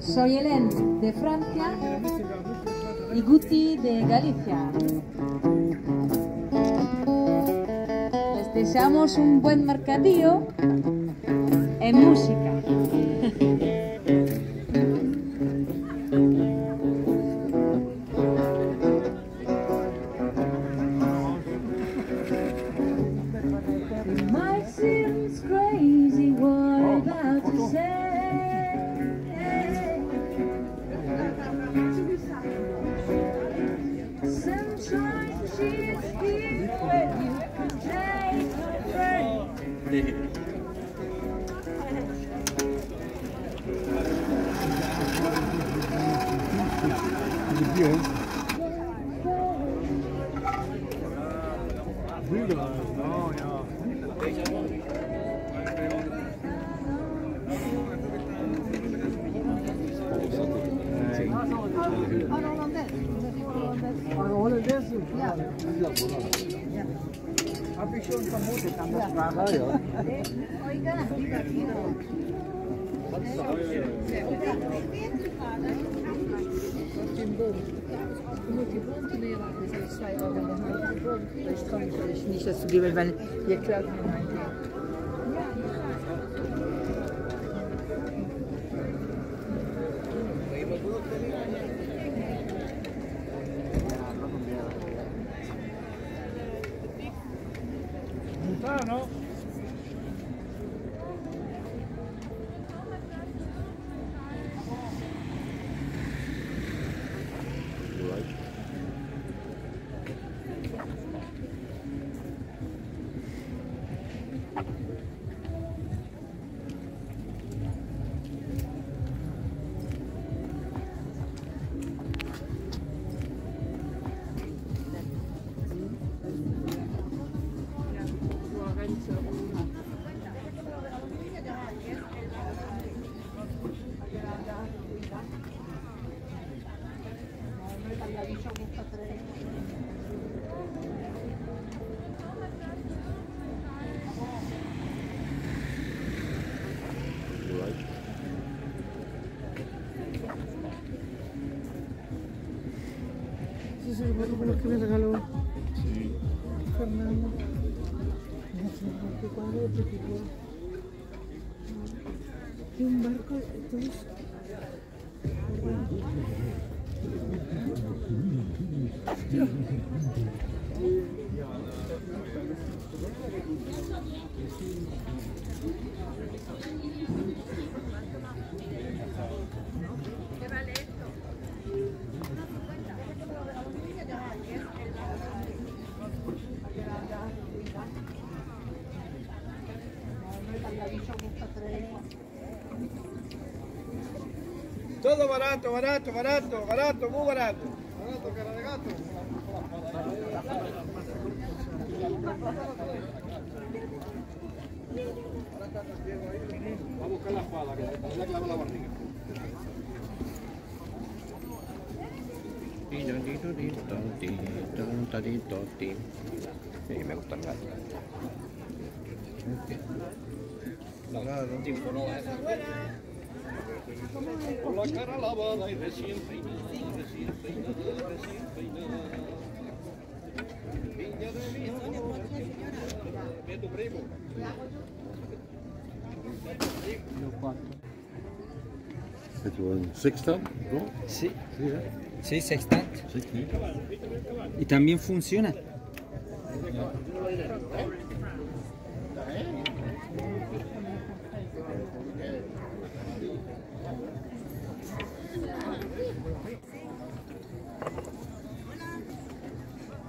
Soy Helen de Francia y Guti de Galicia. Les deseamos un buen mercadillo en música. Habe ich schon vermutet an der Sprache, ja. Ich kann nicht dazu geben, weil ihr klaut mir mein Geld. Que me regaló Fernando. De película. Y un barco, entonces. Todo barato, barato, barato, barato, muy barato. Barato, cara de gato. Vamos a buscar la espada, que la clava la barriga. Sí, me gusta el gato. Con la cara lavada y recién peinada, recién peinada, recién peinada. Niña de mi amor. Ve tu primo. Het was een sextant, ¿no? Sí, Sí, ¿eh? sí, sextant. Sí, sí. Y también funciona.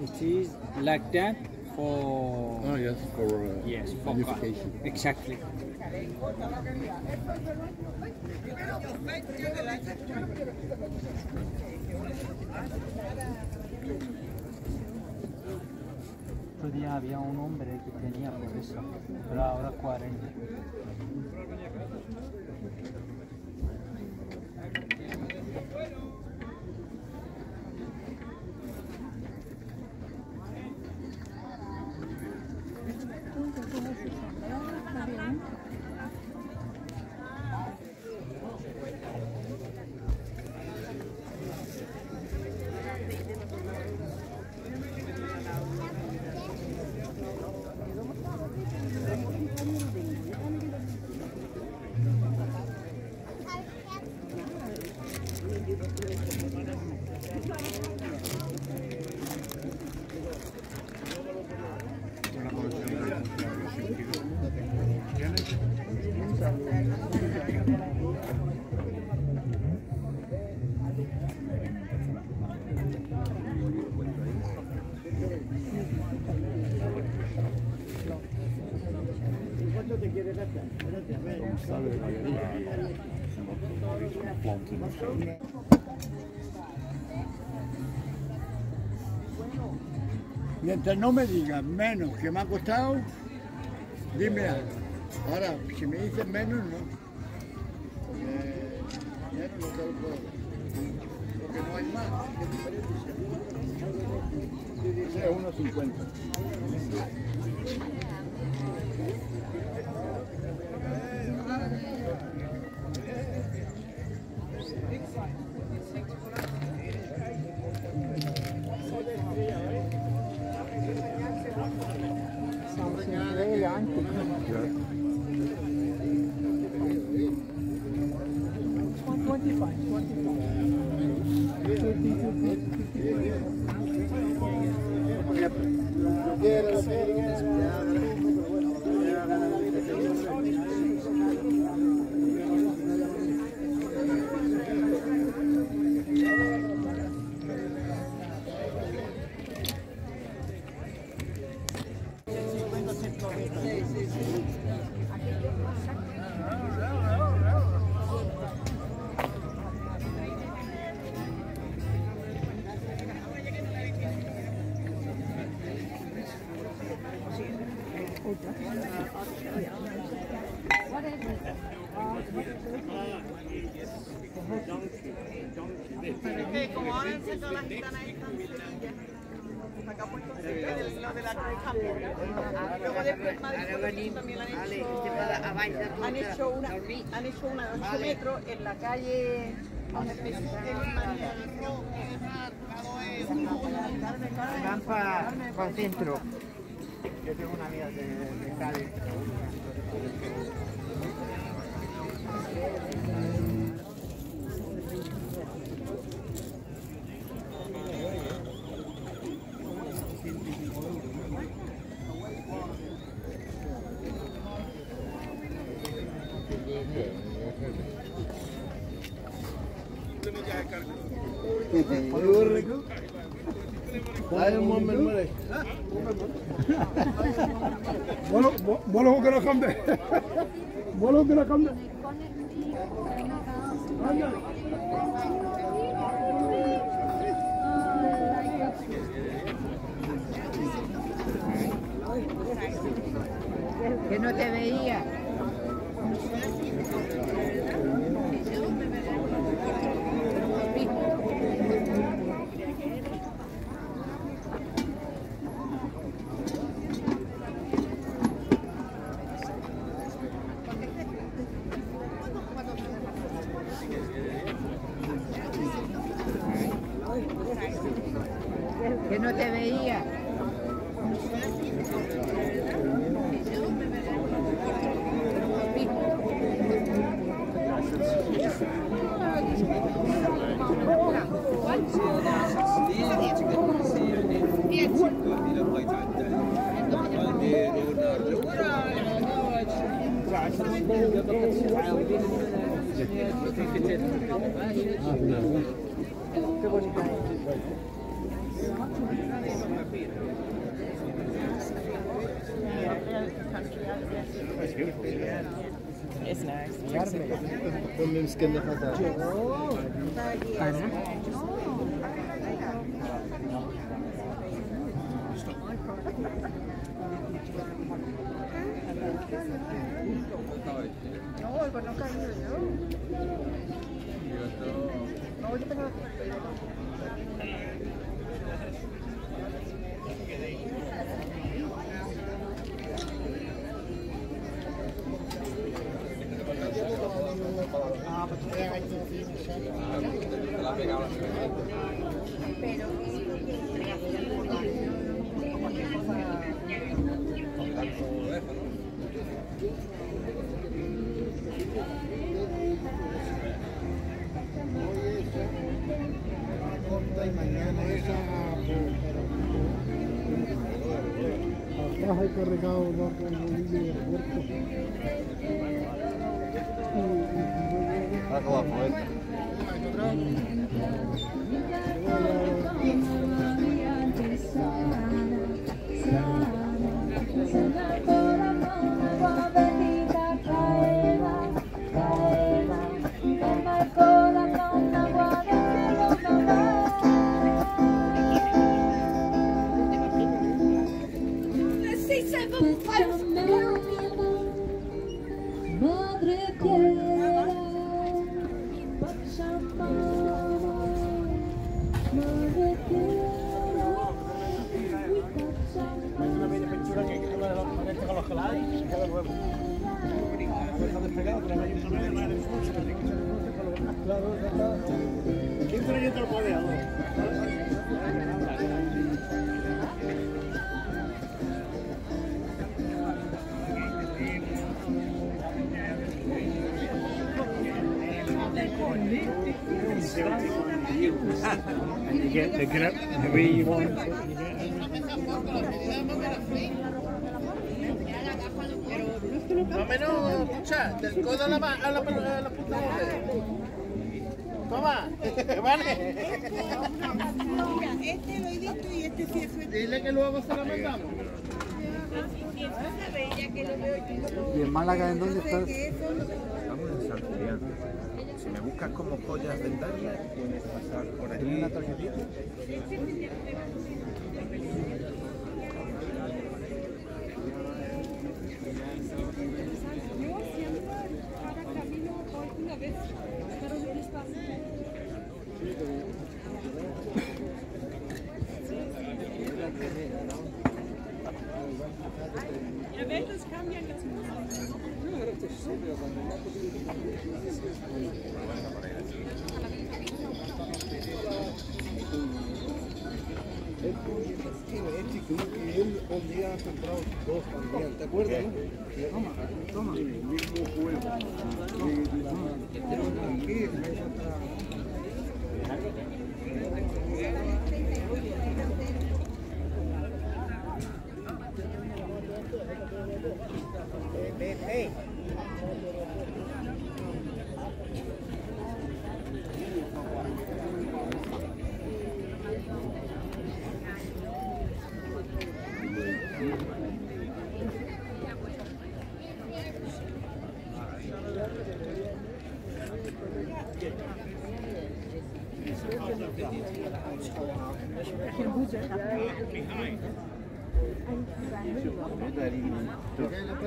It is like that for Oh, yes, for uh, yes for car. unification. Exactly. Otro día había un hombre que tenía por eso, pero ahora 40. Mientras no me digas menos que me ha costado, dime algo. Ahora, si me dices menos, no. Porque menos no lo. Porque no hay más. Sí, 1,50. Han hecho una, han hecho una de 8 metros en la calle para el centro. Yo tengo una amiga de, de Bueno, que no cambie. Bueno, que no cambie. Que no te veía. Que no te veía. No, pues no caído yo. No, yo tengo Y Con el bolillo puerto. And you get the grip the way you want it. You get Más o menos, escucha, del codo a la, a la, a la punta dedo. Toma, vale. Mira, este lo he visto y este sí es Dile que luego se la mandamos. ¿Y en Málaga en dónde estás? Si me buscas como joyas dentarias, puedes pasar por ¿Tienes aquí. Este que él un día ha comprado dos también, ¿te acuerdas? Toma, toma. El mismo juego.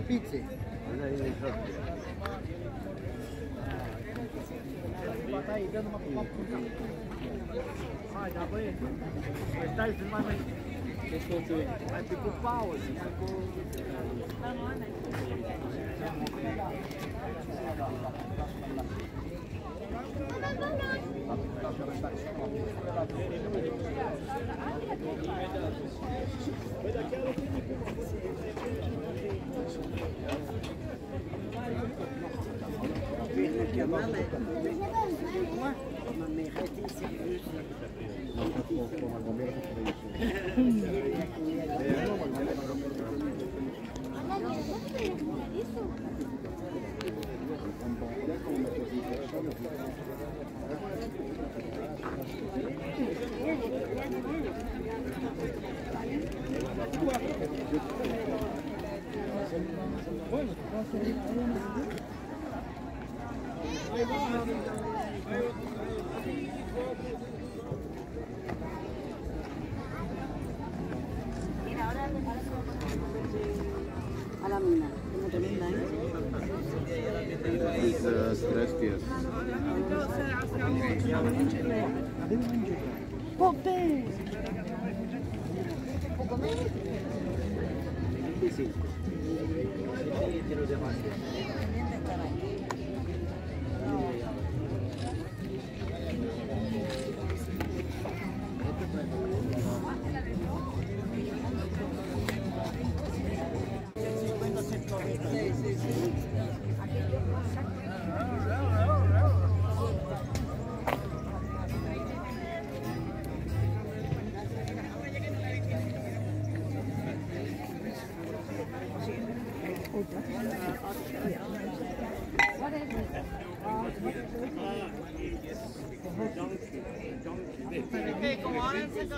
căpițe. Hai, da băie, stai să nu mai mai... Ce soțul e? Ai făcut pauză, ai cu... Bueno, la papizzi. a la mina,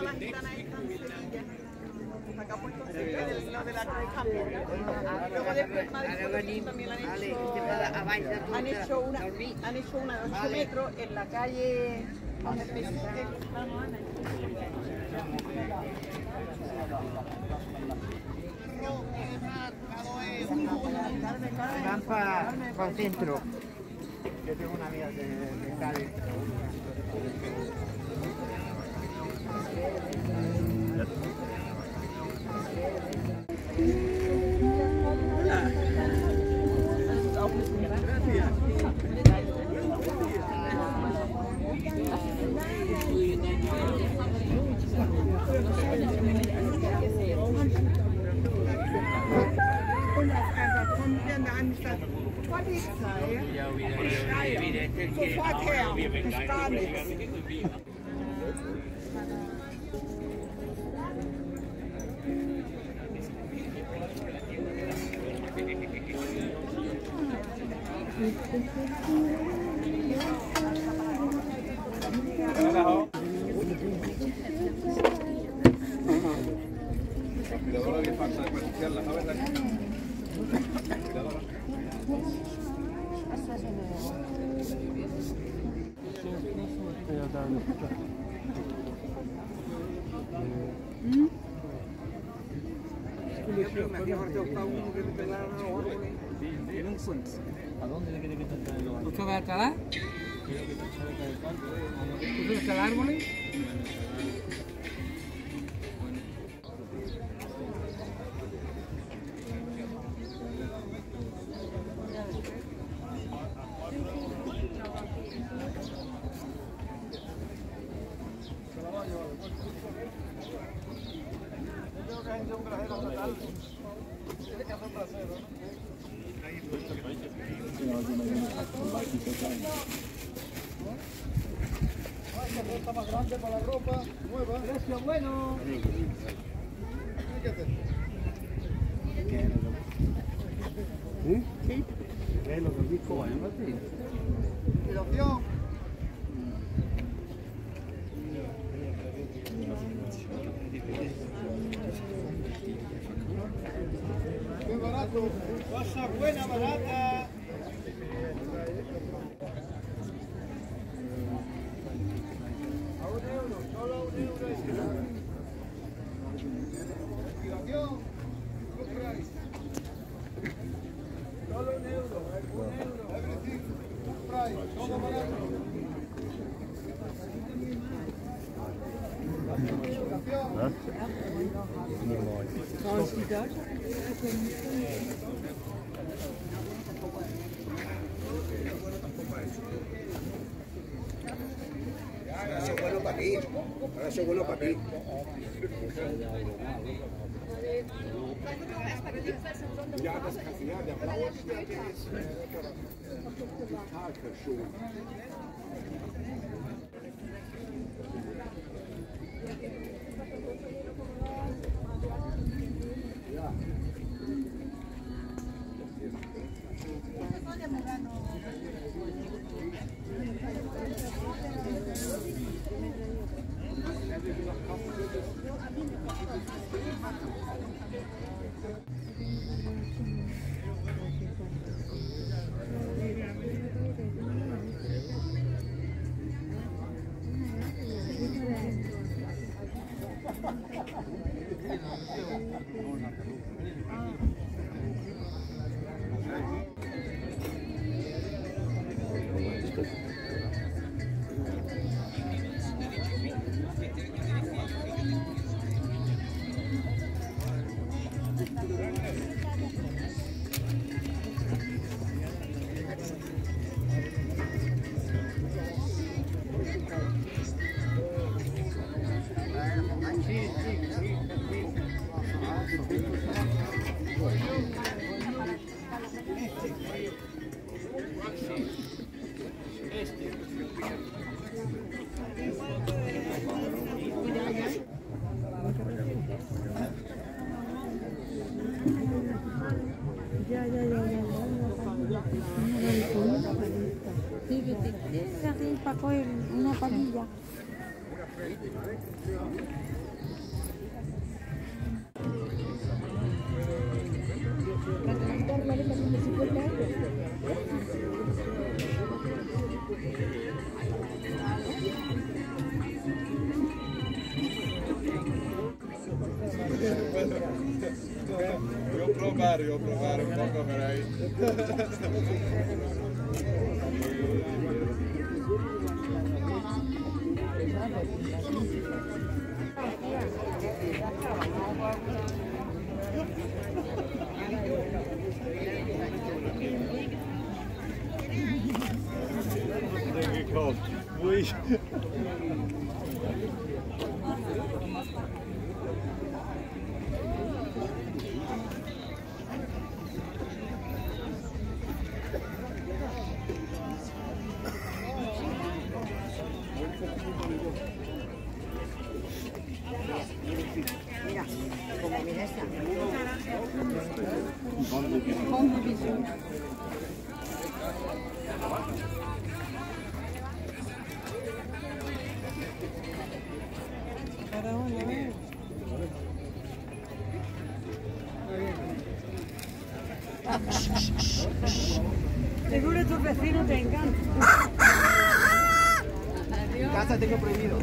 las gitanas están sencillas. Acá puesto cerca del lado de la de campo. Luego después Madrid también la han hecho. Han hecho una, han hecho una de 8 metros en la calle dan para. Yo tengo una amiga de, de. Polizei. Sofort her. Ich gar nichts. Lidt. ¿A dónde le quiere que te traiga los ¿Usted va a talar? ¿Usted va a talar árboles? Está más grande para la ropa nueva. Precio bueno. ¿Qué es lo que dijo? Liquidación. Muy barato. Cosa buena, barata. A un euro, solo a un euro. Liquidación. Compráis. Solo un euro, un euro. Everything. Full price, todo barato. Liquidación. Ahora eso es bueno para ti. Ahora eso es bueno para ti. Ja, das kann ja, der blaue Stern, der ist total verschont. Sí, que te tienes así para coger una palilla. Devo provare, devo provare un poco per ahí. Mira, Vecinos te encantan. En casa tengo prohibido.